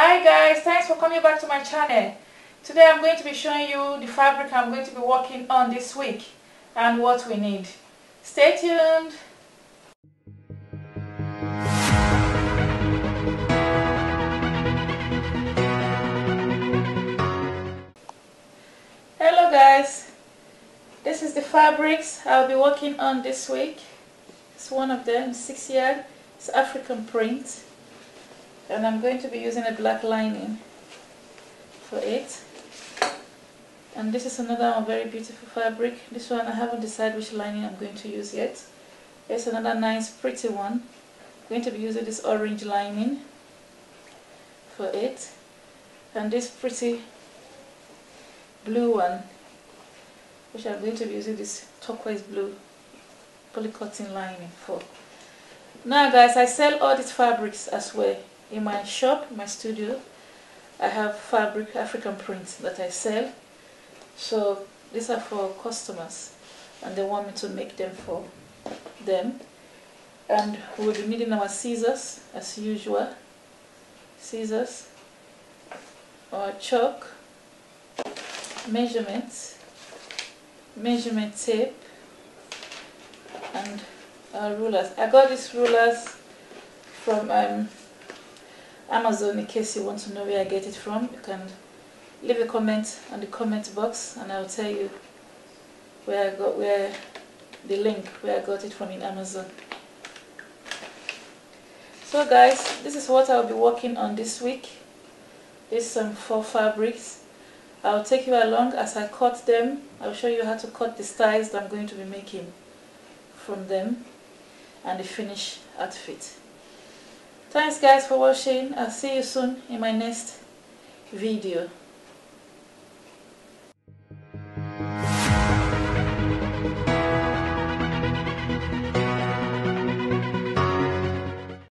Hi guys, thanks for coming back to my channel. Today I'm going to be showing you the fabric I'm going to be working on this week and what we need. Stay tuned. Hello guys, this is the fabrics I'll be working on this week. It's one of them, 6 yard, it's African print and I'm going to be using a black lining for it. And this is another very beautiful fabric. This one I haven't decided which lining I'm going to use yet. It's another nice pretty one. I'm going to be using this orange lining for it. And this pretty blue one which I'm going to be using this turquoise blue polycotton lining for. Now guys I sell all these fabrics as well in my shop, my studio, I have fabric African prints that I sell. So these are for customers and they want me to make them for them. And we'll be needing our scissors as usual. Scissors, our chalk, measurements, measurement tape, and rulers. I got these rulers from um, Amazon in case you want to know where I get it from. You can leave a comment on the comment box and I'll tell you where I got where the link where I got it from in Amazon. So guys, this is what I'll be working on this week. These some four fabrics. I'll take you along as I cut them. I'll show you how to cut the styles that I'm going to be making from them and the finished outfit. Thanks guys for watching. I'll see you soon in my next video.